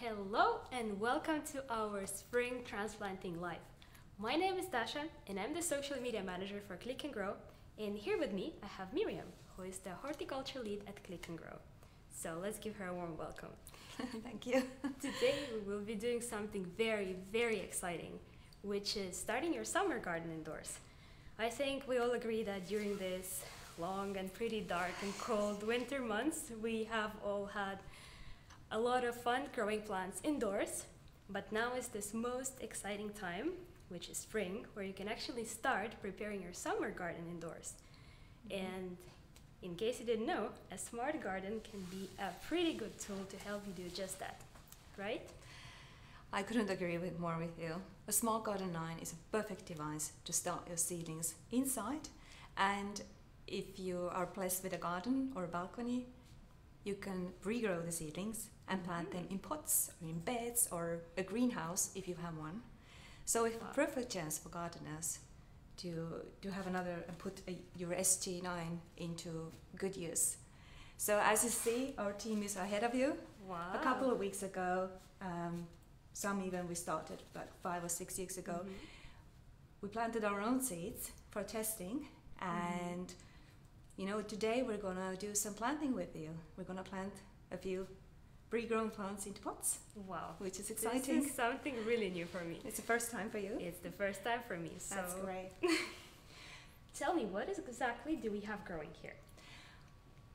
Hello and welcome to our Spring Transplanting Live. My name is Dasha and I'm the social media manager for Click and Grow. And here with me I have Mirjam, who is the horticulture lead at Click and Grow. So let's give her a warm welcome. Thank you. Today we will be doing something very, very exciting, which is starting your summer garden indoors. I think we all agree that during this long and pretty dark and cold winter months, we have all had a lot of fun growing plants indoors. But now is this most exciting time, which is spring, where you can actually start preparing your summer garden indoors. Mm-hmm. And in case you didn't know, a smart garden can be a pretty good tool to help you do just that, right? I couldn't agree with more with you. A Smart Garden 9 is a perfect device to start your seedlings inside and if you are blessed with a garden or a balcony, you can regrow the seedlings and plant them in pots or in beds or a greenhouse if you have one. So it's Wow. a perfect chance for gardeners to to have another and put a, your SG9 into good use. So as you see, our team is ahead of you. Wow. A couple of weeks ago, um, some even we started like five or six weeks ago. Mhm. We planted our own seeds for testing, Mm-hmm. You know today we're gonna do some planting with you. We're gonna plant a few pre-grown plants into pots, Wow. which is exciting. This is something really new for me. It's the first time for you. It's the first time for me. So That's great. tell me, what is exactly do we have growing here?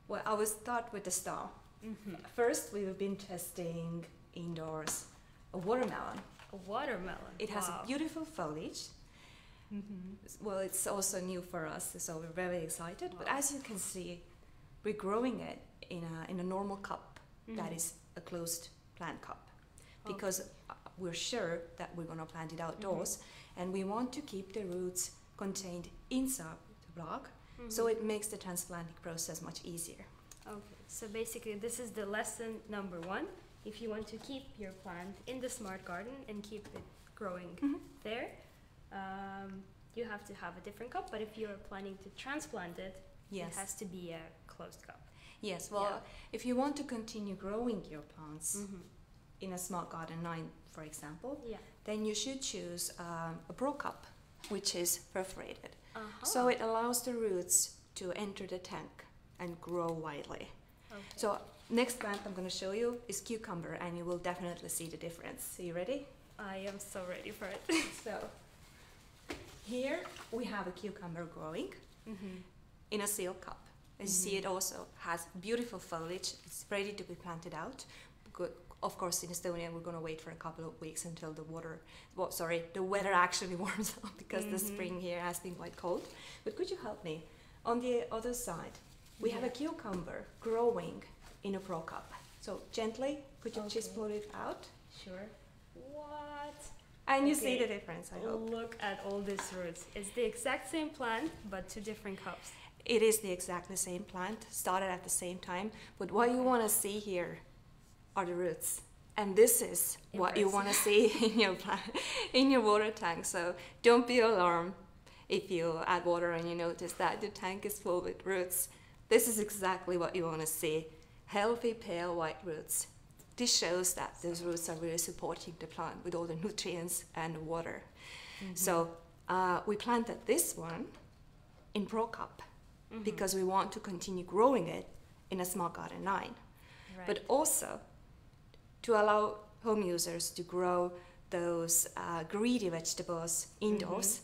Well, I will start with the star. Mm-hmm. First, we've been testing indoors a watermelon. A watermelon. It has wow. a beautiful foliage. Mm-hmm. Well, it's also new for us, so we're very excited. But as you can see, we're growing it in a, in a normal cup that Mhm. is a closed plant cup because uh, we're sure that we're going to plant it outdoors and we want to keep the roots contained inside the block so Mhm. it makes the transplanting process much easier. Okay, so basically, this is the lesson number one. If you want to keep your plant in the smart garden and keep it growing Mhm. there, um, you have to have a different cup. But if you're planning to transplant it, Yes. it has to be a closed cup. Yes, well, Yeah. if you want to continue growing your plants Mm-hmm. in a Smart Garden 9, for example, Yeah. then you should choose um, a pro cup, which is perforated. Uh-huh. So it allows the roots to enter the tank and grow widely. Okay. So next plant I'm going to show you is cucumber, and you will definitely see the difference. Are you ready? I am so ready for it. So here we have a cucumber growing mm-hmm. in a seal cup. As you see, it also has beautiful foliage. It's ready to be planted out. Good. Of course, in Estonia, we're going to wait for a couple of weeks until the water, well, sorry, the weather actually warms up because the Mhm. spring here has been quite cold. But could you help me? On the other side, we have a cucumber growing in a pro cup. So gently, could you just pull it out? Sure. And you see the difference, I oh, hope. Look at all these roots. It's the exact same plant, but two different cups. It is the exactly same plant, started at the same time, but what you want to see here are the roots. And this is what you want to see in your plant, in your water tank. So don't be alarmed if you add water and you notice that the tank is full with roots. This is exactly what you want to see. Healthy, pale white roots. This shows that those roots are really supporting the plant with all the nutrients and water. So uh, we planted this one in Pro Cup Mm-hmm. because we want to continue growing it in a Smart Garden 9 Right. but also to allow home users to grow those uh, greedy vegetables indoors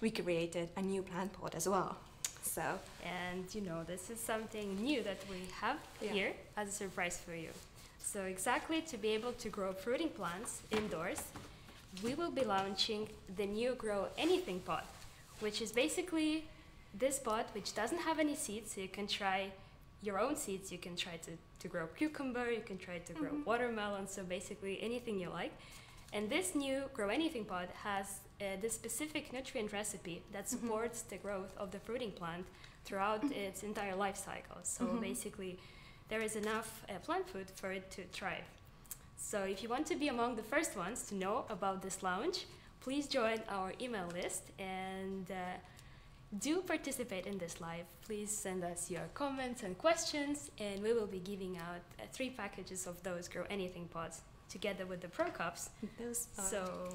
we created a new plant pot as well so And you know, this is something new that we have Yeah. here as a surprise for you. So, exactly to be able to grow fruiting plants indoors, we will be launching the new Grow Anything pot, which is basically this pot which doesn't have any seeds, so you can try your own seeds. You can try to, to grow cucumber, you can try to grow Mhm. watermelon, so basically anything you like. And this new Grow Anything pot has uh, this specific nutrient recipe that Mhm. supports the growth of the fruiting plant throughout its entire life cycle. So Mhm. basically, there is enough uh, plant food for it to thrive. So if you want to be among the first ones to know about this lounge, please join our email list and uh, do participate in this live. Please send us your comments and questions, and we will be giving out uh, three packages of those Grow Anything pods together with the Pro Cups. Those are- So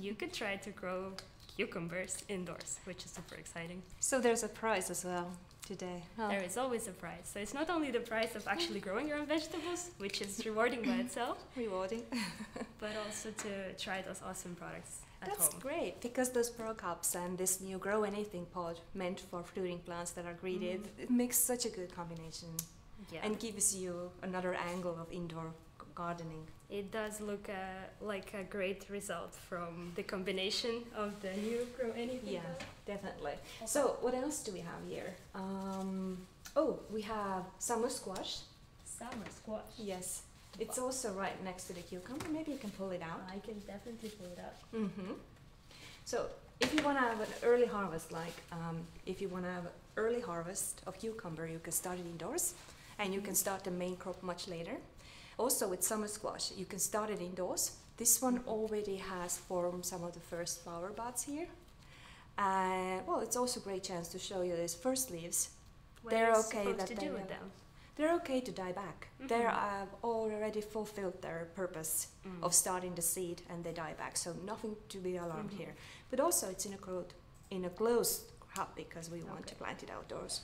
you could try to grow cucumbers indoors, which is super exciting. so there's a prize as well today. Oh, There is always a prize. So it's not only the prize of actually growing your own vegetables, which is rewarding by itself, rewarding. but also to try those awesome products at That's home. great because those Pro Cups and this new Grow Anything pod meant for fruiting plants that are greeted, Mhm. it makes such a good combination Yeah. and gives you another angle of indoor gardening. It does look uh, like a great result from the combination of the new grow anything. Yeah, color. definitely. So, what else do we have here? Um, oh, we have summer squash. Summer squash. Yes, it's also right next to the cucumber. Maybe you can pull it out. I can definitely pull it out. Mm-hmm. So, if you want to have an early harvest, like um, if you want to have an early harvest of cucumber, you can start it indoors, and you can start the main crop much later. Also, with summer squash, you can start it indoors. This one already has formed some of the first flower buds here. And well, it's also a great chance to show you these first leaves. What They're okay that to they do with them? They're okay to die back. They Mhm. have already fulfilled their purpose Mm. of starting the seed and they die back. So nothing to be alarmed Mhm. here. But also it's in a closed in a closed cup because we want to plant it outdoors.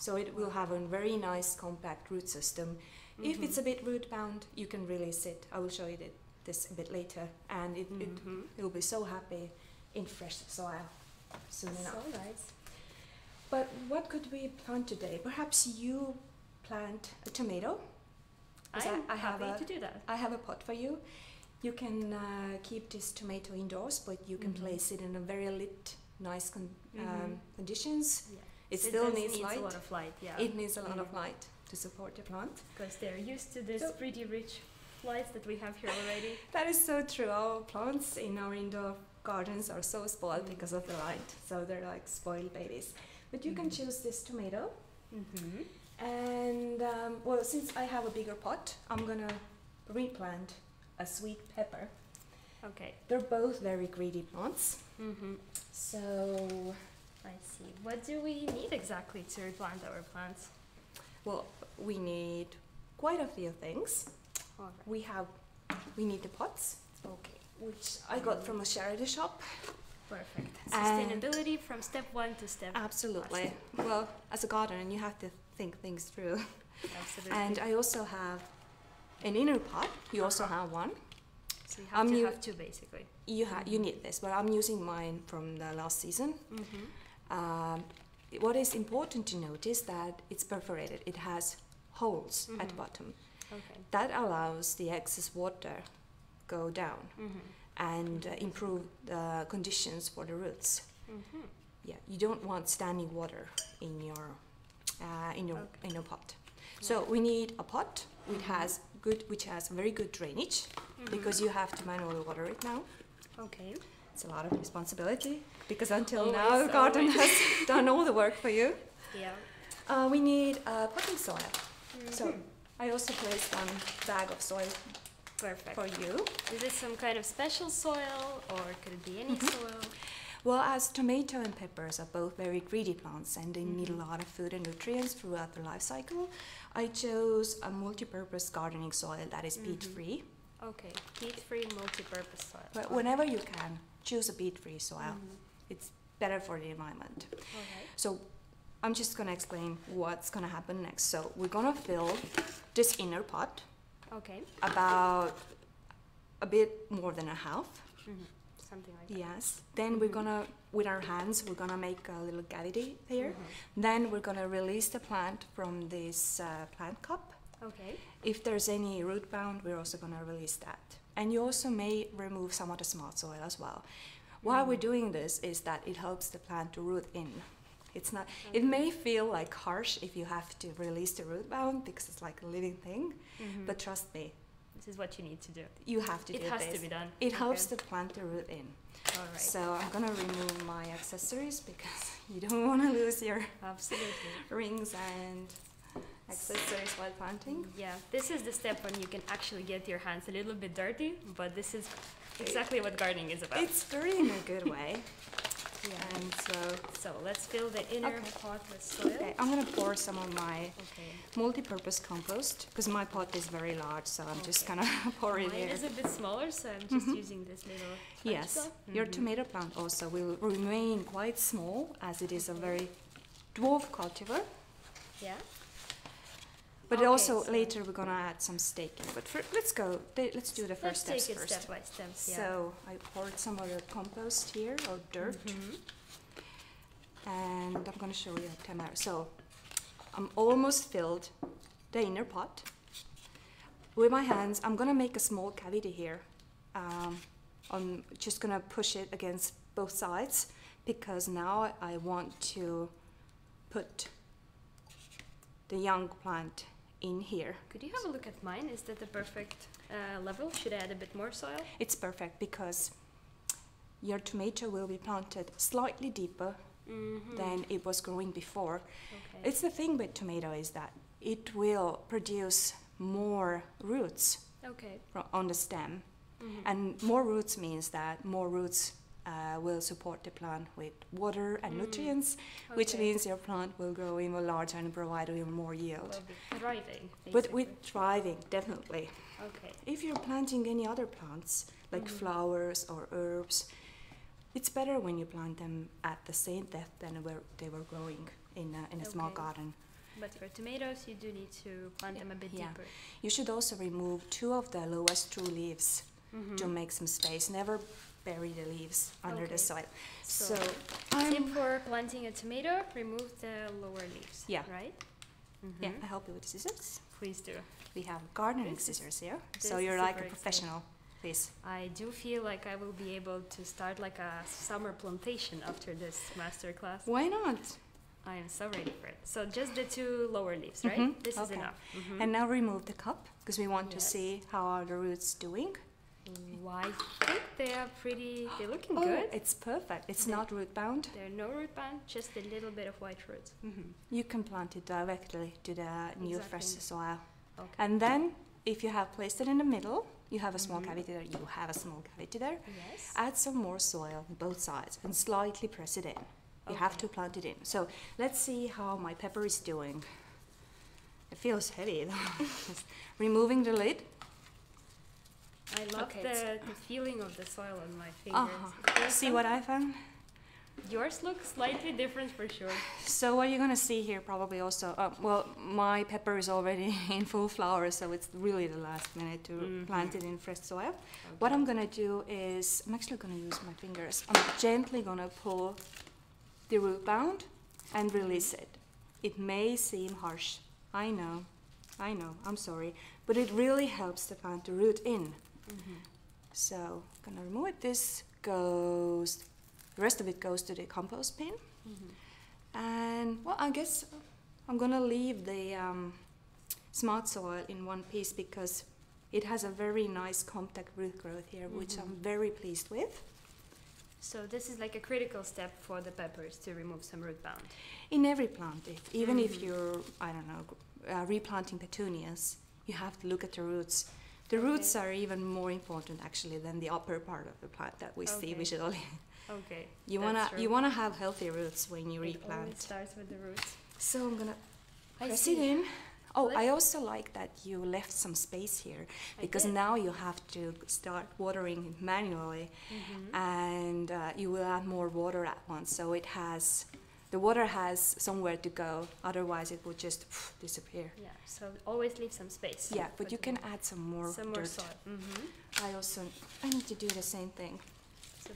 So it will have a very nice compact root system. If Mhm. it's a bit root bound, you can release it. I will show you thi- this a bit later, and it, it Mhm. it will be so happy in fresh soil soon enough. So nice. But what could we plant today? Perhaps you plant a tomato. I- I'm I have happy a- to do that. I have a pot for you. You can uh, keep this tomato indoors, but you can Mhm. place it in a very lit, nice con- um, Mhm. conditions. Yeah. It So still needs needs light. a lot of light, yeah. It needs a lot of Mhm. light to support the plant. because they're used to this So- pretty rich lights that we have here already. That is so true. Our plants in our indoor gardens are so spoiled Mm. because of the light, so they're like spoiled babies. But you can Mhm. choose this tomato, Mm-hmm. and um, well, since I have a bigger pot, I'm gonna replant a sweet pepper. Okay. They're both very greedy plants, Mm-hmm. so I see. What do we need exactly to replant our plants? Well, we need quite a few things. Right. We have, we need the pots, Okay. which I got from a charity shop. Perfect. And- Sustainability from step one to step. Absolutely. Well, as a gardener, you have to think things through. Absolutely. And I also have an inner pot. You also Uh-huh. have one. so you have I'm to have two basically. You ha- you Mhm. need this, but I'm using mine from the last season. Mm-hmm. Um, what is important to note is that it's perforated. It has holes at the Mhm. bottom. Okay. That allows the excess water go down. Mm-hmm. and uh, improve the conditions for the roots. Mm-hmm. Yeah, you don't want standing water in your uh, in your Okay. in your pot. So we need a pot which Mhm. has good which has very good drainage because you have to manually water it now. Okay. It's a lot of responsibility because until Always, now the garden always. has done all the work for you. Yeah. Uh, we need uh, potting soil. So. I also placed one bag of soil Perfect. for you. Is it some kind of special soil or could it be any Mhm. soil? Well, as tomato and peppers are both very greedy plants and they need a Mhm. lot of food and nutrients throughout their life cycle, I chose a multi-purpose gardening soil that is Mhm. peat-free. Okay. Peat-free multi-purpose soil. But whenever you can, choose a peat-free soil. Mhm. It's better for the environment. Right. So I'm just gonna explain what's gonna happen next. So we're gonna fill this inner pot Okay. about a bit more than a half. Mm-hmm. Something like that. Yes. Then we're gonna, with our hands, we're gonna make a little cavity here. Mhm. Then we're gonna release the plant from this uh, plant cup. Okay. If there's any root bound, we're also gonna release that. And you also may remove some of the smart soil as well. Why we're Mhm. doing this is that it helps the plant to root in. It's not. It may feel like harsh if you have to release the root bound because it's like a living thing. Mhm. But trust me, this is what you need to do. you have to It do has this. to be done. It helps Okay. the plant to root in. All right. So I'm gonna remove my accessories because you don't want to lose your Absolutely. rings and accessories while planting. Yeah, this is the step when you can actually get your hands a little bit dirty, but this is exactly what gardening is about. It's dirty in a good way. yeah. And grow. So let's fill the inner Okay. pot with soil. Okay, I'm gonna pour some of my Okay. multi-purpose compost because my pot is very large, so I'm just Okay. gonna pour it Mine here. is a bit smaller, so I'm just Mhm. using this little. Yes, your Mhm. tomato plant also will remain quite small as it is a very dwarf cultivar. Yeah. But Okay, also so- later we're gonna add some staking. But fir- let's go. Let's do the Let's first steps take it first. step by step. Yeah. So I poured some of the compost here or dirt, Mhm. and I'm gonna show you tomato. So I'm almost filled the inner pot. With my hands, I'm gonna make a small cavity here. Um, I'm just gonna push it against both sides because now I want to put the young plant in here. Could you have a look at mine? Is that the perfect uh, level? Should I add a bit more soil? It's perfect because your tomato will be planted slightly deeper Mm-hmm. than it was growing before. Okay. It's the thing with tomato is that it will produce more roots okay. on the stem, Mhm. and more roots means that more roots uh, will support the plant with water and Mm. nutrients, which means your plant will grow even larger and provide even more yield. Thriving. But with thriving, definitely. Okay. If you're planting any other plants, like Mhm. flowers or herbs, it's better when you plant them at the same depth than where they were growing in a, in a smart garden. But for tomatoes, you do need to plant them a bit Yeah. deeper. You should also remove two of the lowest true leaves to Mhm. make some space. Never bury the leaves under Okay. the soil. So, So, Tip I'm, for planting a tomato: remove the lower leaves. Yeah. Right. yeah, Mhm. I help you with the scissors. Please do. We have gardening This is- scissors here, this so is you're like a super professional. Please. I do feel like I will be able to start like a summer plantation after this master class. Why not? I am so ready for it. So just the two lower leaves, right? Mhm, This is okay. enough. Mhm. And now remove the cup because we want to Yes. see how are the roots doing. Why? I think they are pretty. They're looking Oh, good. it's perfect. It's They- not root bound. They're no root bound, just a little bit of white roots. Mm-hmm. You can plant it directly to the new fresh soil. Okay. And then, if you have placed it in the middle, you have a small Mhm. cavity there. You have a small cavity there. yes. Add some more soil on both sides and slightly press it in. You have to plant it in. So let's see how my pepper is doing. It feels heavy. though. Removing the lid. I love Okay, the, the feeling of the soil on my fingers. Uh-huh. See some- what I found? Yours looks slightly different for sure. So what you're gonna see here probably also, uh, well, my pepper is already in full flower, so it's really the last minute to Mhm. plant it in fresh soil. What I'm gonna do is, I'm actually gonna use my fingers. I'm gently gonna pull the root bound and release it. It may seem harsh, I know, I know, I'm sorry, but it really helps the plant to root in. Mhm. So, I'm gonna remove it. This goes, the rest of it goes to the compost bin. Mhm. And well, I guess I'm gonna leave the um, smart soil in one piece because it has a very nice compact root growth here, which I'm Mhm. very pleased with. So this is like a critical step for the peppers to remove some root bound. In every plant, if, even if Mhm. you're, I don't know, uh, replanting petunias, you have to look at the roots. The roots are even more important actually than the upper part of the plant that we see visually. Okay. You that's wanna true. you wanna have healthy roots when you replant. It starts with the roots. So I'm gonna I press see. it in. Oh, I Let's- also like that you left some space here because now you have to start watering it manually Mhm. and uh, you will add more water at once. So it has, the water has somewhere to go, otherwise it would just disappear. Yeah. So always leave some space. Yeah, but you can add some more some more dirt. soil. Mm-hmm. I also, I need to do the same thing. So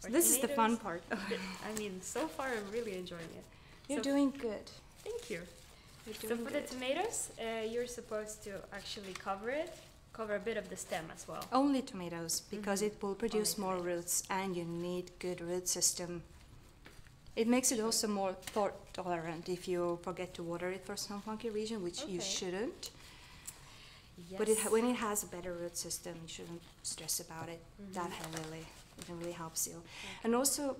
So this is the fun part. I mean, so far I'm really enjoying it. You're So- doing good. Thank you. You're So doing for the tomatoes, uh, you're supposed to actually cover it, cover a bit of the stem as well. Only tomatoes because Mhm. it will produce Only more tomatoes. roots and you need good root system. It makes it also more thought tolerant if you forget to water it for some funky reason, which you shouldn't. Yes. But it when it has a better root system, you shouldn't stress about it that Mhm. heavily. It really helps you. And also,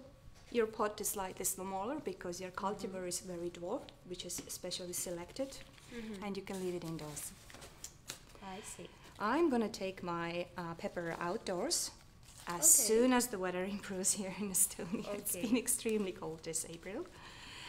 your pot is slightly smaller because your cultivar is very dwarfed, which is specially selected, Mhm. and you can leave it indoors. I see. I'm gonna take my uh, pepper outdoors as Okay. soon as the weather improves here in Estonia. it's been extremely cold this April.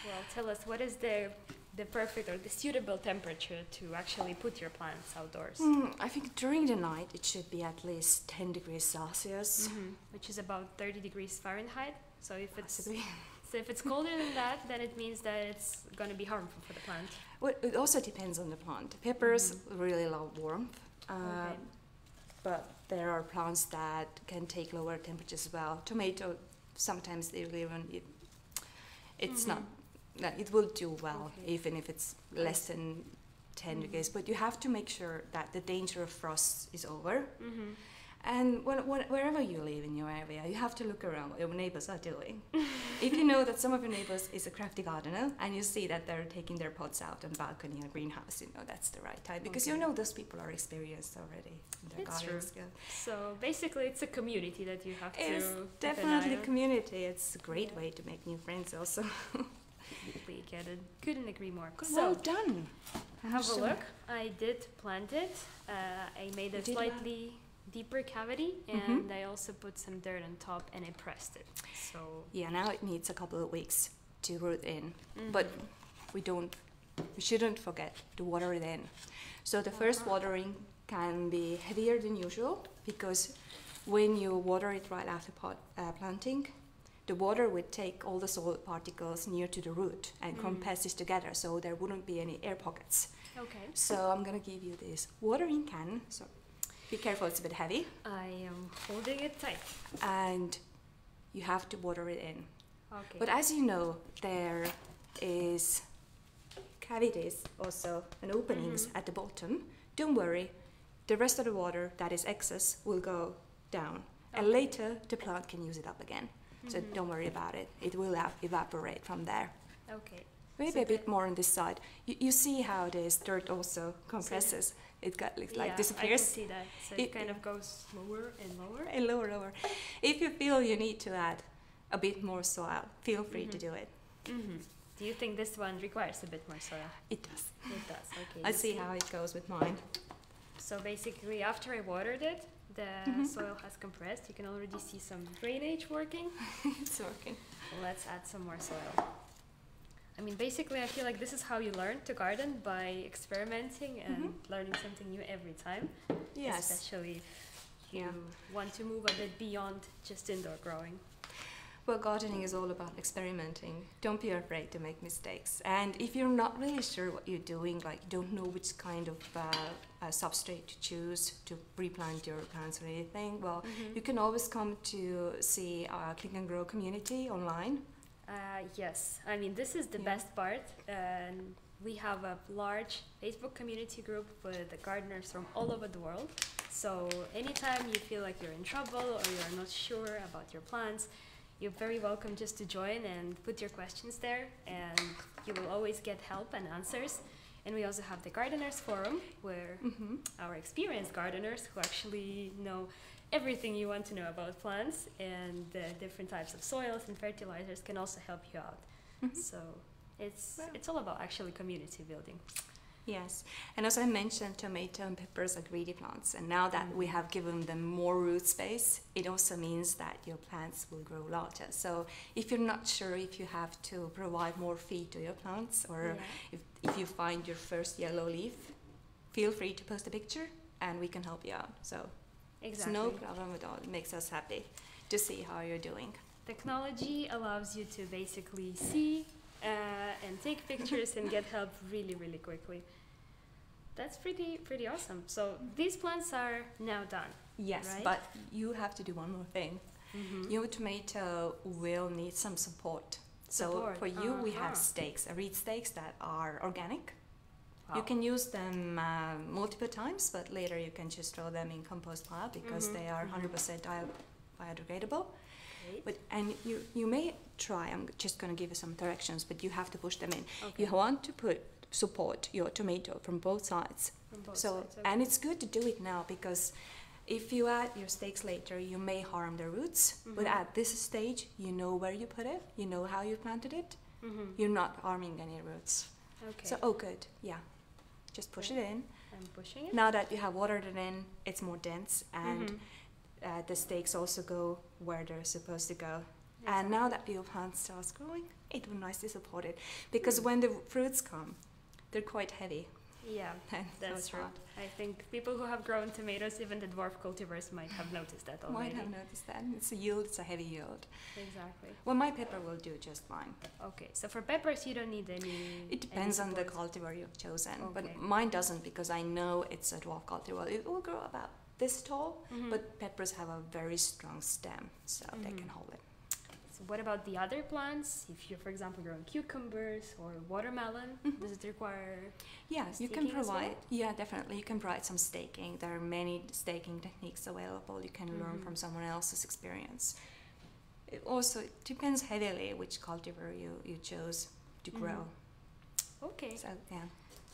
Well, tell us what is the the perfect or the suitable temperature to actually put your plants outdoors? Mm, I think during the night it should be at least 10 degrees Celsius. Mhm, Which is about 30 degrees Fahrenheit. So if it's Possibly. so if it's colder than that, then it means that it's going to be harmful for the plant. Well, it also depends on the plant. Peppers really love warmth, uh, Okay. but there are plants that can take lower temperatures as well. Tomato, sometimes they even it, it's not. No, it will do well Okay. even if it's less than 10 Mhm. degrees. But you have to make sure that the danger of frost is over. Mm-hmm. And when, when, wherever you live in your area, you have to look around what your neighbors are doing. if you know that some of your neighbors is a crafty gardener and you see that they're taking their pots out on balcony or greenhouse, you know that's the right time because you know those people are experienced already in their It's garden true. skill. So basically, it's a community that you have It's to an definitely community. It's a great Yeah. way to make new friends also. We get it. Couldn't agree more. Good, So well done. Have a look. I did plant it. Uh, I made a slightly. well. Deeper cavity, Mhm. and I also put some dirt on top, and I pressed it. So. Yeah, now it needs a couple of weeks to root in. But mhm. we don't we shouldn't forget to water it in so the first Uh-huh. watering can be heavier than usual because when you water it right after pot, uh, planting the water would take all the soil particles near to the root and Mm. compress it together so there wouldn't be any air pockets Okay. so i'm going to give you this watering can so be careful it's a bit heavy I am holding it tight. and you have to water it in Okay. But as you know, there is cavities also and openings Mhm. at the bottom. Don't worry, the rest of the water that is excess will go down, and later the plant can use it up again. So Mhm. don't worry about it; it will ap- evaporate from there. Okay. Maybe So a bit more on this side. You, you see how this dirt also compresses. It got like, yeah, I can see that. So it, It- kind of goes lower and lower. And lower, lower. If you feel you need to add a bit more soil, feel free to Mhm. do it. hmm Do you think this one requires a bit more soil? It does. It does. Okay. I you see how it goes with mine. So basically, after I watered it, the Mhm. soil has compressed. You can already see some drainage working. it's working. Let's add some more soil. I mean, basically, I feel like this is how you learn to garden by experimenting and Mhm. learning something new every time. Yes. Especially if you Yeah. want to move a bit beyond just indoor growing. Well, gardening is all about experimenting. Don't be afraid to make mistakes. And if you're not really sure what you're doing, like you don't know which kind of uh, uh, substrate to choose to replant your plants or anything, well, Mm-hmm. you can always come to see our Click and Grow community online. Uh, yes, I mean this is the Yeah. best part, and we have a large Facebook community group with the gardeners from all over the world. So anytime you feel like you're in trouble or you're not sure about your plants, you're very welcome just to join and put your questions there, and you will always get help and answers. And we also have the gardeners forum where Mm-hmm. our experienced gardeners who actually know everything you want to know about plants and the different types of soils and fertilizers can also help you out. Mhm. So it's Wow. it's all about actually community building. Yes, and as I mentioned, tomato and peppers are greedy plants, and now that we Mhm. have given them more root space, it also means that your plants will grow larger. So if you're not sure if you have to provide more feed to your plants, or Yeah. if, if you find your first yellow leaf, feel free to post a picture, and we can help you out. So Exactly. it's no problem at all. It makes us happy to see how you're doing. Technology allows you to basically see uh, and take pictures and get help really, really quickly. That's pretty pretty awesome. So these plants are now done. Yes, Right? but you have to do one more thing. Mm-hmm. Your tomato will need some support. So Support, for you, we uh-huh. have stakes, uh, reed stakes that are organic. You can use them uh, multiple times, but later you can just throw them in compost pile because Mhm, they are mhm. 100% bio- biodegradable. Great. But and you you may try. I'm just going to give you some directions, but you have to push them in. Okay. You want to put support your tomato from both sides. From both so sides, okay. and it's good to do it now because if you add your stakes later, you may harm the roots. But Mhm. at this stage, you know where you put it, you know how you planted it. Mhm. You're not harming any roots. Okay. So oh, good, yeah. Just push it in. I'm pushing it. Now that you have watered it in, it's more dense, and Mhm. uh, the stakes also go where they're supposed to go. And now that your plant starts growing, it will nicely support it because when the fruits come, they're quite heavy. Yeah, that's true. I think people who have grown tomatoes, even the dwarf cultivars, might have noticed that already. Might have noticed that. It's a yield, it's a heavy yield. Exactly. Well, my pepper will do just fine. Okay, so for peppers, you don't need any. It depends any on the cultivar you've chosen, Okay. but mine doesn't because I know it's a dwarf cultivar. It will grow about this tall, Mhm. but peppers have a very strong stem, so they can Mhm. hold it. So what about the other plants? If you're, for example, growing cucumbers or watermelon, Mhm. does it require? Yes, you can as well? provide. Yeah, definitely. You can provide some staking. There are many staking techniques available. You can learn Mhm. from someone else's experience. It also it depends heavily which cultivar you, you chose to grow. Okay, So yeah.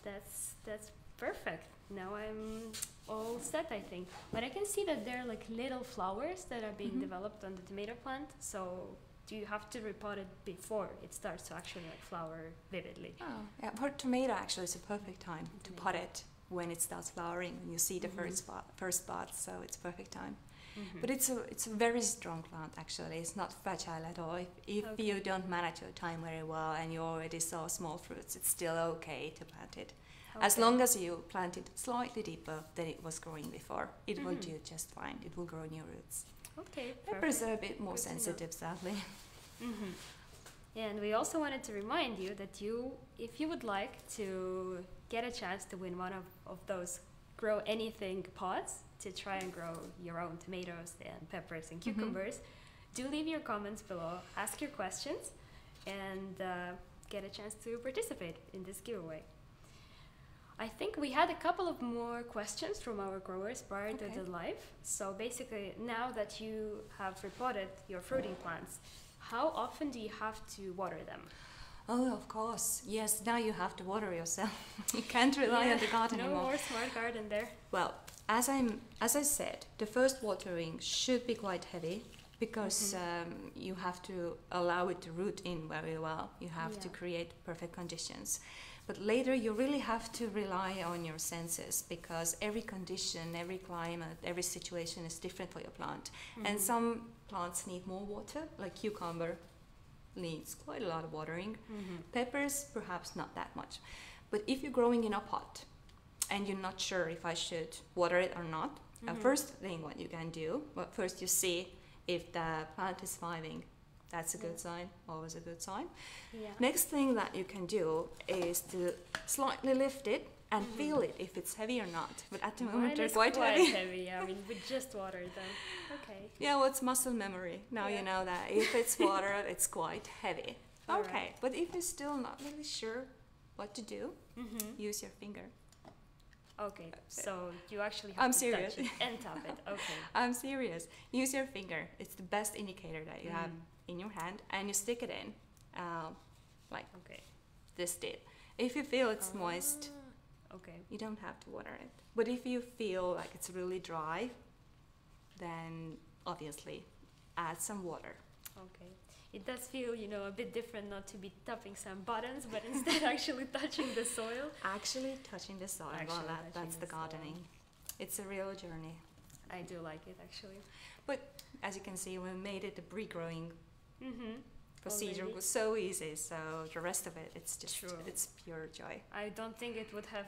that's that's perfect. Now I'm all set, I think. But I can see that there are like little flowers that are being Mhm. developed on the tomato plant. So do you have to repot it before it starts to actually like flower vividly? Oh, yeah. For tomato, actually, it's a perfect time to pot it when it starts flowering and you see the Mhm. first spot, first buds. So it's perfect time. Mhm. But it's a it's a very strong plant actually. It's not fragile at all. If, if Okay. you don't manage your time very well and you already saw small fruits, it's still okay to plant it. As long as you plant it slightly deeper than it was growing before, it will Mhm. do just fine. It will grow new roots. Okay. Peppers are a bit more Good sensitive, sadly. hmm And we also wanted to remind you that you, if you would like to get a chance to win one of, of those grow anything pots to try and grow your own tomatoes and peppers and Mhm. cucumbers, do leave your comments below, ask your questions, and uh, get a chance to participate in this giveaway. I think we had a couple of more questions from our growers prior Okay. to the live. So basically, now that you have repotted your fruiting plants, how often do you have to water them? Oh, of course. Yes, now you have to water yourself. you can't rely on the garden no anymore. more smart garden there. Well, as I'm as I said, the first watering should be quite heavy because Mhm. um, you have to allow it to root in very well. You have to create perfect conditions. But later, you really have to rely on your senses because every condition, every climate, every situation is different for your plant. And Mhm. some plants need more water, like cucumber needs quite a lot of watering. Mhm. Peppers, perhaps not that much. But if you're growing in a pot and you're not sure if I should water it or not, uh, Mhm. first thing what you can do, well, first you see if the plant is thriving. That's a good sign, always a good sign. Yeah. Next thing that you can do is to slightly lift it and Mhm. feel it if it's heavy or not. But at the moment Mine they're is quite, heavy. yeah. I mean, we just watered them. Okay. Yeah, well, it's muscle memory. Now Yeah. you know that if it's water, it's quite heavy. Okay, right. but if you're still not really sure what to do, Mm-hmm. use your finger. Okay. So you actually have I'm to serious. touch it and tap it. Okay. I'm serious. Use your finger. It's the best indicator that you have Mm. in your hand, and you stick it in, um, like Okay. this did. If you feel it's moist, Ah, Okay. you don't have to water it. But if you feel like it's really dry, then obviously add some water. Okay. It does feel, you know, a bit different not to be tapping some buttons, but instead actually touching the soil. Actually, touching the soil. Actually well, that, that's the the soil. gardening. It's a real journey. I do like it actually. But as you can see, we made it the pre-growing Mm-hmm. procedure Already. was so easy. So the rest of it, it's just True. it's pure joy. I don't think it would have.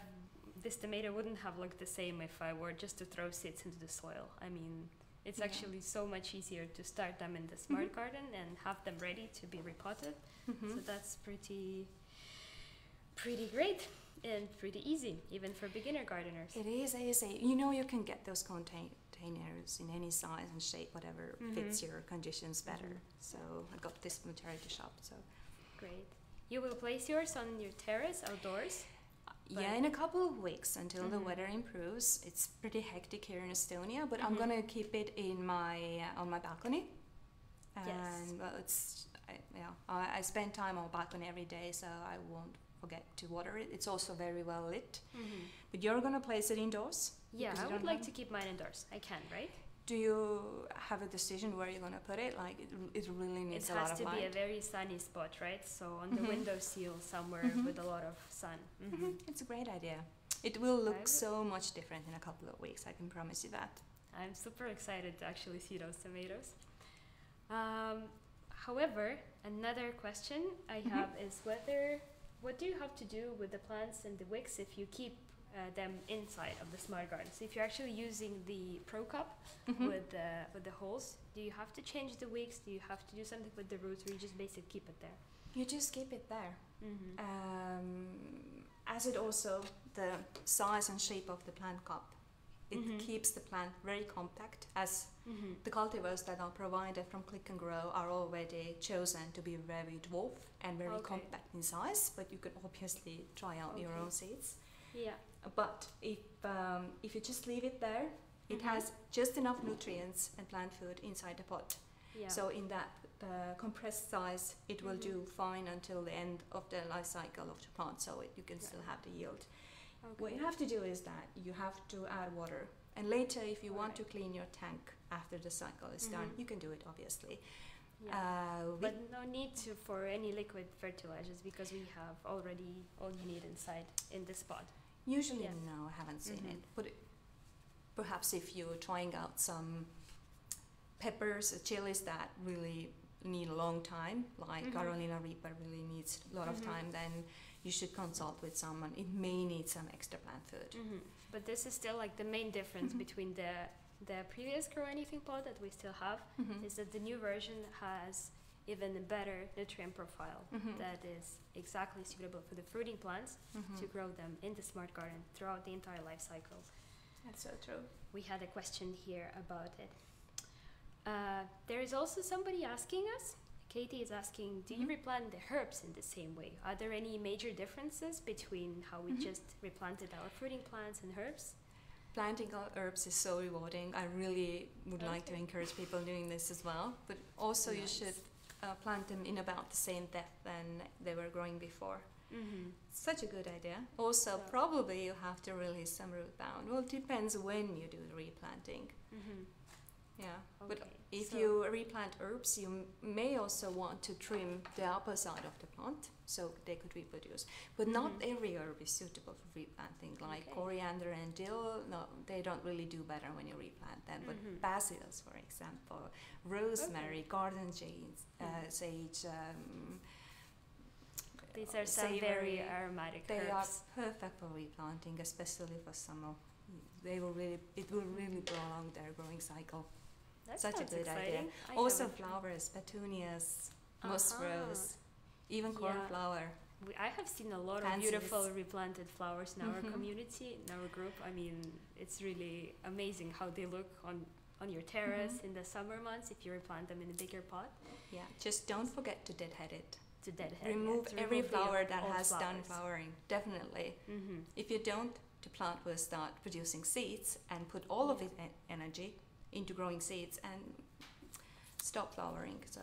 This tomato wouldn't have looked the same if I were just to throw seeds into the soil. I mean, it's Yeah. actually so much easier to start them in the smart Mhm. garden and have them ready to be repotted. Mhm. So that's pretty, pretty great and pretty easy, even for beginner gardeners. It is easy. You know, you can get those containers in any size and shape, whatever fits Mhm. your conditions better. Mhm. So I got this from charity shop. So Great. You will place yours on your terrace outdoors. Yeah, in a couple of weeks until the Mhm. weather improves. It's pretty hectic here in Estonia, but I'm Mhm. gonna keep it in my uh, on my balcony. Yes. And well, it's I, yeah, I, I spend time on balcony every day, so I won't forget to water it. It's also very well lit. But you're gonna place it indoors. Yeah, I would like to keep mine indoors. I can, right? Do you have a decision where you're gonna put it? Like it, it really It needs a lot of light. It has to be a very sunny spot, right? So on the Mhm. windowsill somewhere Mhm. with a lot of sun. hmm Mhm, It's a great idea. It will look would- so much different in a couple of weeks. I can promise you that. I'm super excited to actually see those tomatoes. Um, however, another question I Mhm. have is whether what do you have to do with the plants and the wicks if you keep uh, them inside of the smart garden? So if you're actually using the Pro Cup Mhm. with the with the holes, do you have to change the wicks? Do you have to do something with the roots, or you just basically keep it there? You just keep it there. Mm-hmm. Um, as it also the size and shape of the plant cup, it Mhm. keeps the plant very compact. As mm-hmm. the cultivars that are provided from Click and Grow are already chosen to be very dwarf and very Okay. compact in size, but you can obviously try out your own seeds. Yeah. But if um, if you just leave it there, it Mhm. has just enough nutrients and plant food inside the pot. Yeah. So in that uh, compressed size, it will Mhm. do fine until the end of the life cycle of the plant. So it, you can still have the yield. okay. What you have to do is that you have to add water, and later, if you want to clean your tank after the cycle is done, Mhm. you can do it obviously. yeah. Uh, But no need to for any liquid fertilizers because we have already all you need inside in this pot. Usually, yeah. no, I haven't seen Mhm. it. But it, perhaps if you're trying out some peppers, or chilies that really need a long time, like Mhm. Carolina Reaper really needs a lot of Mhm. time, then you should consult with someone. It may need some extra plant food. hmm But this is still like the main difference Mhm. between the the previous Grow Anything pot that we still have is that the new version has even a better nutrient profile Mhm. that is exactly suitable for the fruiting plants Mhm. to grow them in the smart garden throughout the entire life cycle. That's so true. We had a question here about it. Uh, there is also somebody asking us. Katie is asking, do you Mhm. replant the herbs in the same way? Are there any major differences between how we Mhm. just replanted our fruiting plants and herbs? Planting our herbs is so rewarding. I really would like to encourage people doing this as well. But also, you should uh, plant them in about the same depth than they were growing before. Mm-hmm. Such a good idea. Also, Yeah. probably you have to release some root bound. Well, it depends when you do the replanting. Mm-hmm. Yeah. Okay. But if so- you replant herbs, you may also want to trim the upper side of the plant so they could reproduce. But not Mhm. every herb is suitable for replanting. Like Okay. coriander and dill, no, they don't really do better when you replant them. But basils, for example, rosemary, garden sage, uh, Mhm. sage. Um, These are some very aromatic They herbs. are perfect for replanting, especially for summer. They will really, it will really prolong their growing cycle. That such a good idea. I also flowers, petunias, moss Uh-huh. rose, even Yeah. cornflower. We, I have seen a lot of beautiful replanted flowers in our Mhm. community, in our group. I mean, it's really amazing how they look on on your terrace Mhm. in the summer months if you replant them in a bigger pot Yeah, just don't forget to deadhead it. to deadhead. remove to every remove flower that has done flowering, definitely. Mm-hmm. If you don't, the plant will start producing seeds and put all of its energy into growing seeds and stop flowering. So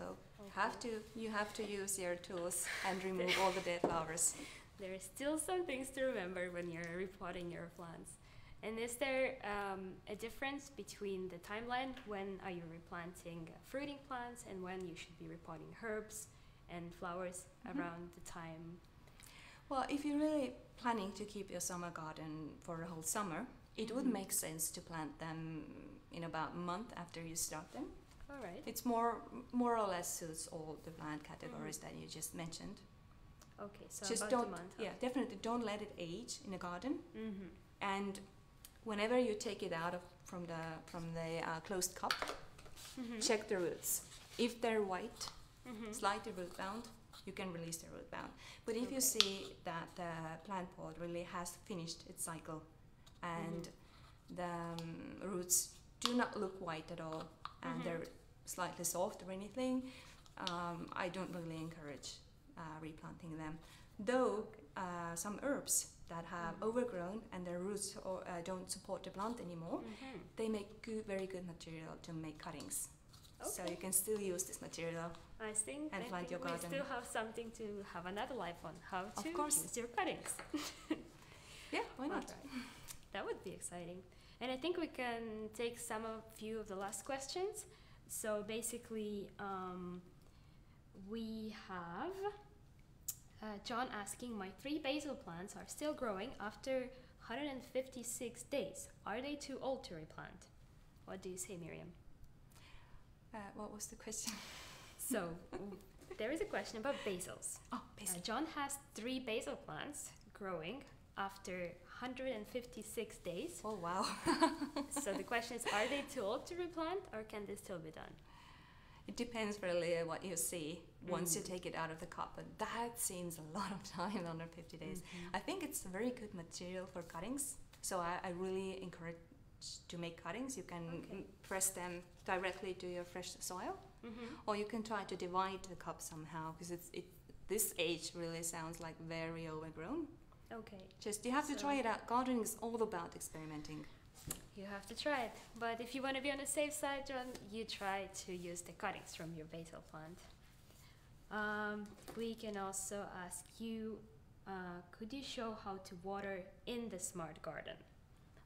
have to you have to use your tools and remove all the dead flowers. There are still some things to remember when you're repotting your plants. And is there um, a difference between the timeline when are you replanting fruiting plants and when you should be repotting herbs and flowers Mhm. around the time? Well, if you're really planning to keep your summer garden for a whole summer, it would Mhm. make sense to plant them in about a month after you start them. All right. It's more more or less suits all the plant categories Mhm. that you just mentioned. Okay, so just about don't a month. yeah, definitely don't let it age in a garden. Mm-hmm. And whenever you take it out of from the from the uh, closed cup, Mm-hmm. check the roots. If they're white, Mm-hmm. slightly root bound, you can release the root bound. But if you see that the plant pot really has finished its cycle and Mm-hmm. the um, roots do not look white at all and Mhm. they're slightly soft or anything, um, I don't really encourage uh, replanting them. Though uh, some herbs that have Mhm. overgrown and their roots or, uh, don't support the plant anymore, Mm-hmm. they make good, very good material to make cuttings. So you can still use this material. I think, and I plant think your we garden. still have something to have another life on. How to Of course. use your cuttings. Yeah, why not? Alright. That would be exciting. And I think we can take some of few of the last questions. So basically, um, we have uh, John asking, my three basil plants are still growing after 156 days. Are they too old to replant? What do you say, Mirjam? Uh, what was the question? So, there is a question about basils. Oh, Uh, basil. John has three basil plants growing after 156 days. Oh wow. so the question is, are they too old to replant, or can this still be done? It depends really on what you see once you Mm. take it out of the cup, but that seems a lot of time under 50 days. Mhm. I think it's a very good material for cuttings, so I, I really encourage to make cuttings. You can Okay. press them directly to your fresh soil, Mhm. or you can try to divide the cup somehow because it's it. This age really sounds like very overgrown. Okay, Just you have to try it out. Gardening is all about experimenting. you have to try it. But if you want to be on the safe side, John, you try to use the cuttings from your basil plant. Um, we can also ask you, uh, could you show how to water in the smart garden?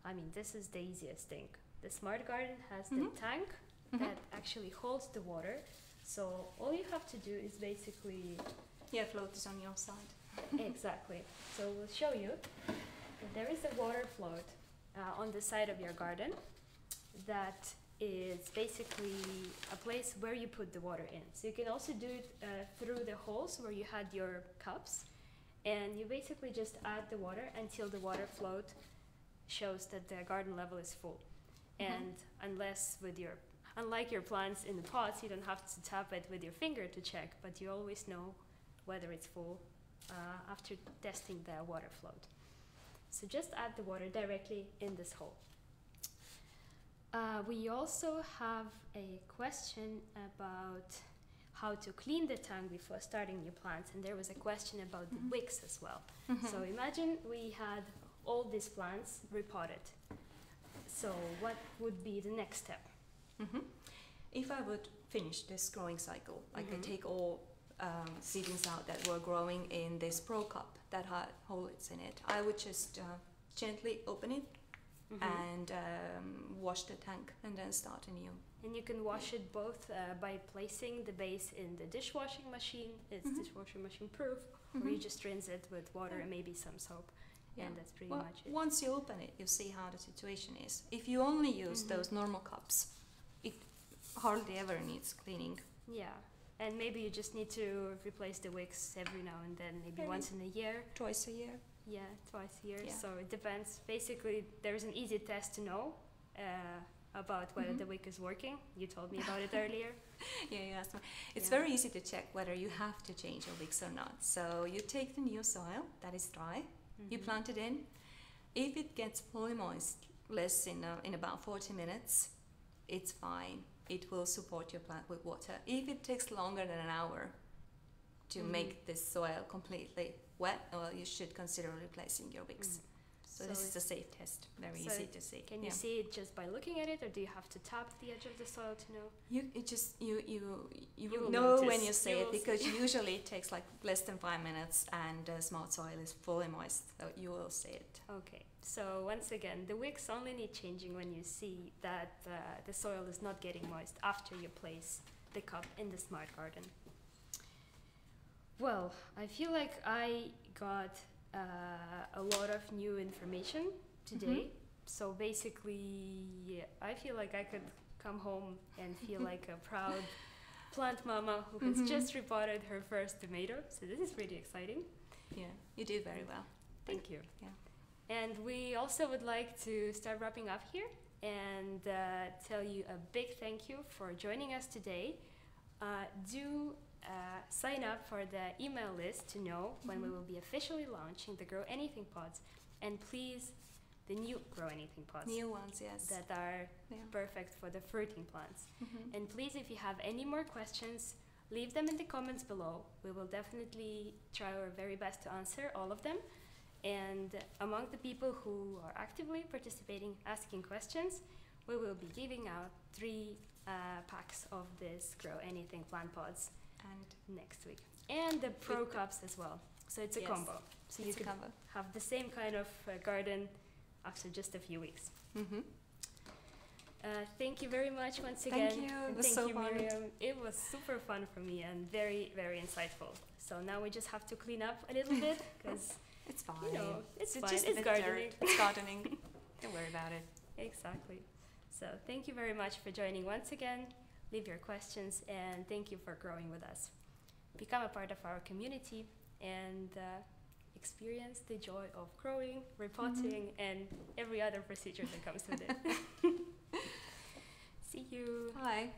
I mean, this is the easiest thing. The smart garden has Mhm. the tank Mhm. that actually holds the water. So all you have to do is basically Yeah, float is on your side. exactly. So we'll show you. that There is a water float uh, on the side of your garden that is basically a place where you put the water in. So you can also do it uh, through the holes where you had your cups, and you basically just add the water until the water float shows that the garden level is full. Mhm. And unless with your unlike your plants in the pots, you don't have to tap it with your finger to check, but you always know whether it's full uh, after testing the water float. So just add the water directly in this hole. Uh, we also have a question about how to clean the tank before starting new plants, and there was a question about Mhm. the wicks as well. Mm-hmm. So imagine we had all these plants repotted. So what would be the next step? hmm If I would finish this growing cycle, I Mhm. could take all um, seedlings out that were growing in this pro cup that had holes in it. I would just uh, gently open it Mhm. and um, wash the tank and then start anew. And you can wash it both uh, by placing the base in the dishwashing machine. It's Mhm. dishwashing machine proof, or you Mhm. just rinse it with water Yeah. and maybe some soap, Yeah. and that's pretty Well, much it. once you open it, you see how the situation is. If you only use Mhm. those normal cups, it hardly ever needs cleaning. Yeah, and maybe you just need to replace the wicks every now and then, maybe once in a year. Twice a year. Yeah, twice a year. Yeah. So it depends. Basically, there's an easy test to know uh, about whether Mhm. the wick is working. You told me about it earlier. Yeah, you asked me. It's Yeah. very easy to check whether you have to change your wicks or not. So you take the new soil that is dry, you Mhm. plant it in. If it gets fully moist, less in, uh, in about 40 minutes, it's fine. It will support your plant with water. If it takes longer than an hour to Mhm. make this soil completely wet, well, you should consider replacing your wicks. Mm. So, this is a safe test, very so easy to see. Can you Yeah. see it just by looking at it, or do you have to tap the edge of the soil to know? You it just you you you, You will know when you say You it because see. usually it takes like less than five minutes and uh, smart soil is fully moist, so you will see it. Okay, so once again, the wicks only need changing when you see that uh, the soil is not getting moist after you place the cup in the smart garden. Well, I feel like I got uh, a lot of new information today. So basically, I feel like I could come home and feel like a proud plant mama who has Mhm. just repotted her first tomato. So this is pretty exciting. Yeah, you do very well. Thank you. Yeah. And we also would like to start wrapping up here and uh, tell you a big thank you for joining us today. Uh, do uh, sign up for the email list to know when we Mhm. will be officially launching the Grow Anything pods. And please, the new Grow Anything pods New ones, yes. that are yeah. perfect for the fruiting plants. Mhm. And please, if you have any more questions, leave them in the comments below. We will definitely try our very best to answer all of them. And among the people who are actively participating, asking questions, we will be giving out three uh, packs of this Grow Anything plant pods And next week. And the Pro Cups as well. So it's a Yes. combo. So you it's a can have the same kind of uh, garden after just a few weeks. hmm Uh, thank you very much once again. Thank you. It was thank so you, fun. Mirjam. It was super fun for me and very, very insightful. So now we just have to clean up a little bit because, It's fine. you know, it's, fine. just It's gardening. dirt. It's gardening. Don't worry about it. Exactly. So thank you very much for joining once again. Leave your questions and thank you for growing with us. Become a part of our community and uh, experience the joy of growing, repotting, mm-hmm. and every other procedure that comes with it. See you. Bye.